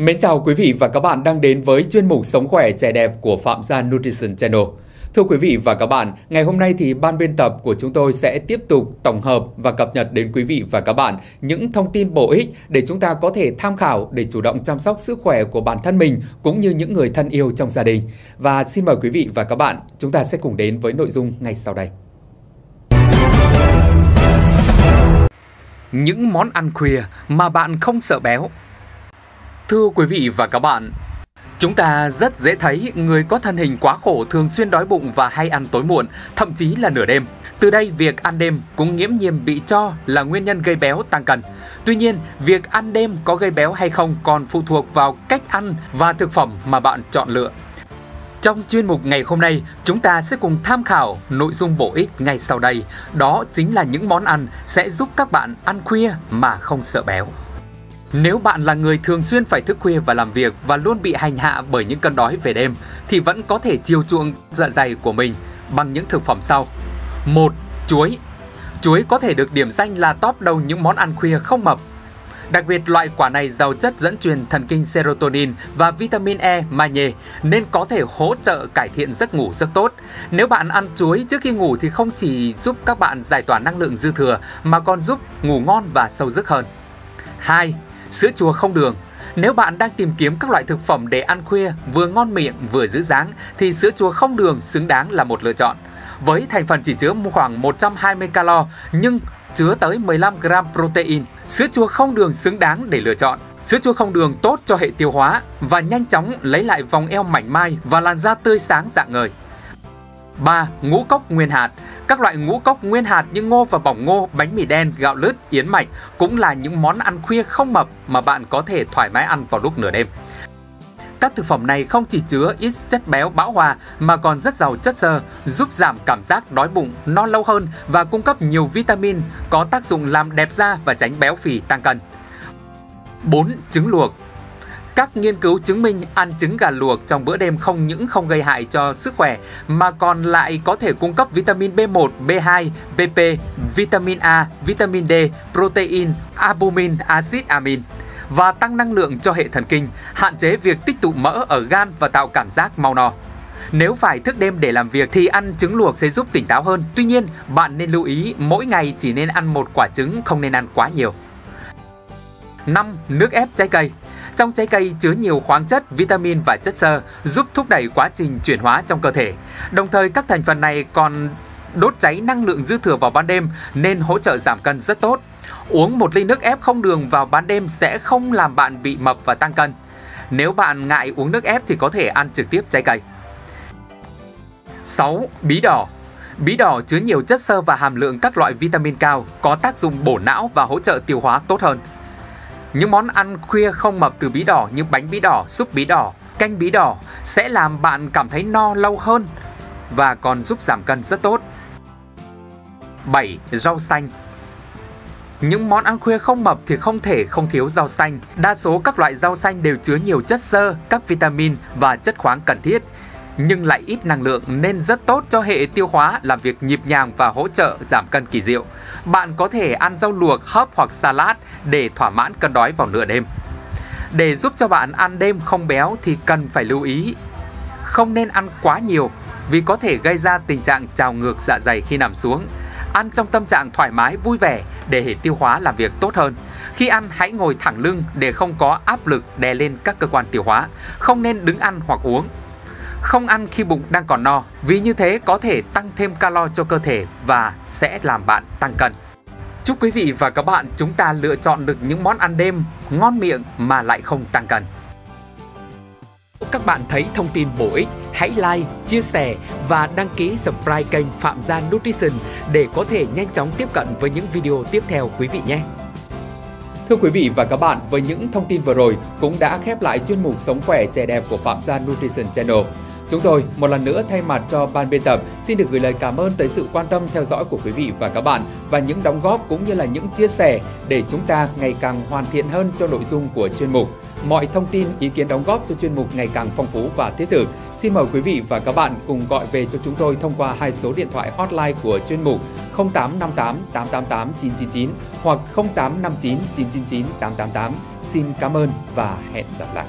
Mến chào quý vị và các bạn đang đến với chuyên mục Sống khỏe trẻ đẹp của Phạm Gia Nutrition Channel. Thưa quý vị và các bạn, ngày hôm nay thì ban biên tập của chúng tôi sẽ tiếp tục tổng hợp và cập nhật đến quý vị và các bạn những thông tin bổ ích để chúng ta có thể tham khảo để chủ động chăm sóc sức khỏe của bản thân mình cũng như những người thân yêu trong gia đình. Và xin mời quý vị và các bạn, chúng ta sẽ cùng đến với nội dung ngay sau đây. Những món ăn khuya mà bạn không sợ béo Thưa quý vị và các bạn, Chúng ta rất dễ thấy người có thân hình quá khổ thường xuyên đói bụng và hay ăn tối muộn, thậm chí là nửa đêm. Từ đây, việc ăn đêm cũng nghiễm nhiên bị cho là nguyên nhân gây béo tăng cân. Tuy nhiên, việc ăn đêm có gây béo hay không còn phụ thuộc vào cách ăn và thực phẩm mà bạn chọn lựa. Trong chuyên mục ngày hôm nay, chúng ta sẽ cùng tham khảo nội dung bổ ích ngay sau đây. Đó chính là những món ăn sẽ giúp các bạn ăn khuya mà không sợ béo. Nếu bạn là người thường xuyên phải thức khuya và làm việc và luôn bị hành hạ bởi những cơn đói về đêm thì vẫn có thể chiều chuộng dạ dày của mình bằng những thực phẩm sau. 1. Chuối Chuối có thể được điểm danh là top đầu những món ăn khuya không mập. Đặc biệt loại quả này giàu chất dẫn truyền thần kinh serotonin và vitamin E, magie nên có thể hỗ trợ cải thiện giấc ngủ rất tốt. Nếu bạn ăn chuối trước khi ngủ thì không chỉ giúp các bạn giải tỏa năng lượng dư thừa mà còn giúp ngủ ngon và sâu giấc hơn. 2 Sữa chua không đường nếu bạn đang tìm kiếm các loại thực phẩm để ăn khuya vừa ngon miệng vừa giữ dáng thì sữa chua không đường xứng đáng là một lựa chọn. Với thành phần chỉ chứa khoảng 120 calo nhưng chứa tới 15 gram protein, sữa chua không đường xứng đáng để lựa chọn. Sữa chua không đường tốt cho hệ tiêu hóa và nhanh chóng lấy lại vòng eo mảnh mai và làn da tươi sáng dạng ngời. 3. Ngũ cốc nguyên hạt Các loại ngũ cốc nguyên hạt như ngô và bỏng ngô, bánh mì đen, gạo lứt, yến mạch cũng là những món ăn khuya không mập mà bạn có thể thoải mái ăn vào lúc nửa đêm. Các thực phẩm này không chỉ chứa ít chất béo bão hòa mà còn rất giàu chất xơ, giúp giảm cảm giác đói bụng, no lâu hơn và cung cấp nhiều vitamin, có tác dụng làm đẹp da và tránh béo phì tăng cân. 4. Trứng luộc các nghiên cứu chứng minh ăn trứng gà luộc trong bữa đêm không những không gây hại cho sức khỏe mà còn lại có thể cung cấp vitamin B1, B2, PP, vitamin A, vitamin D, protein, albumin, axit amin và tăng năng lượng cho hệ thần kinh, hạn chế việc tích tụ mỡ ở gan và tạo cảm giác mau no. Nếu phải thức đêm để làm việc thì ăn trứng luộc sẽ giúp tỉnh táo hơn. Tuy nhiên, bạn nên lưu ý mỗi ngày chỉ nên ăn một quả trứng, không nên ăn quá nhiều. 5. Nước ép trái cây trong trái cây chứa nhiều khoáng chất, vitamin và chất xơ giúp thúc đẩy quá trình chuyển hóa trong cơ thể. Đồng thời các thành phần này còn đốt cháy năng lượng dư thừa vào ban đêm nên hỗ trợ giảm cân rất tốt. Uống một ly nước ép không đường vào ban đêm sẽ không làm bạn bị mập và tăng cân. Nếu bạn ngại uống nước ép thì có thể ăn trực tiếp trái cây. 6. Bí đỏ Bí đỏ chứa nhiều chất xơ và hàm lượng các loại vitamin cao, có tác dụng bổ não và hỗ trợ tiêu hóa tốt hơn. Những món ăn khuya không mập từ bí đỏ như bánh bí đỏ, súp bí đỏ, canh bí đỏ sẽ làm bạn cảm thấy no lâu hơn và còn giúp giảm cân rất tốt. 7. Rau xanh những món ăn khuya không mập thì không thể không thiếu rau xanh. Đa số các loại rau xanh đều chứa nhiều chất xơ, các vitamin và chất khoáng cần thiết nhưng lại ít năng lượng nên rất tốt cho hệ tiêu hóa làm việc nhịp nhàng và hỗ trợ giảm cân kỳ diệu. Bạn có thể ăn rau luộc, hấp hoặc salad để thỏa mãn cân đói vào nửa đêm. Để giúp cho bạn ăn đêm không béo thì cần phải lưu ý không nên ăn quá nhiều vì có thể gây ra tình trạng trào ngược dạ dày khi nằm xuống. Ăn trong tâm trạng thoải mái, vui vẻ để hệ tiêu hóa làm việc tốt hơn. Khi ăn hãy ngồi thẳng lưng để không có áp lực đè lên các cơ quan tiêu hóa. Không nên đứng ăn hoặc uống không ăn khi bụng đang còn no vì như thế có thể tăng thêm calo cho cơ thể và sẽ làm bạn tăng cân. Chúc quý vị và các bạn chúng ta lựa chọn được những món ăn đêm ngon miệng mà lại không tăng cân. Các bạn thấy thông tin bổ ích, hãy like, chia sẻ và đăng ký subscribe kênh Phạm Gia Nutrition để có thể nhanh chóng tiếp cận với những video tiếp theo quý vị nhé. Thưa quý vị và các bạn, với những thông tin vừa rồi cũng đã khép lại chuyên mục Sống khỏe trẻ đẹp của Phạm Gia Nutrition Channel. Chúng tôi một lần nữa thay mặt cho ban biên tập xin được gửi lời cảm ơn tới sự quan tâm theo dõi của quý vị và các bạn và những đóng góp cũng như là những chia sẻ để chúng ta ngày càng hoàn thiện hơn cho nội dung của chuyên mục. Mọi thông tin, ý kiến đóng góp cho chuyên mục ngày càng phong phú và thiết thực. Xin mời quý vị và các bạn cùng gọi về cho chúng tôi thông qua hai số điện thoại hotline của chuyên mục 0858 888 999 hoặc 0859 999 888. Xin cảm ơn và hẹn gặp lại.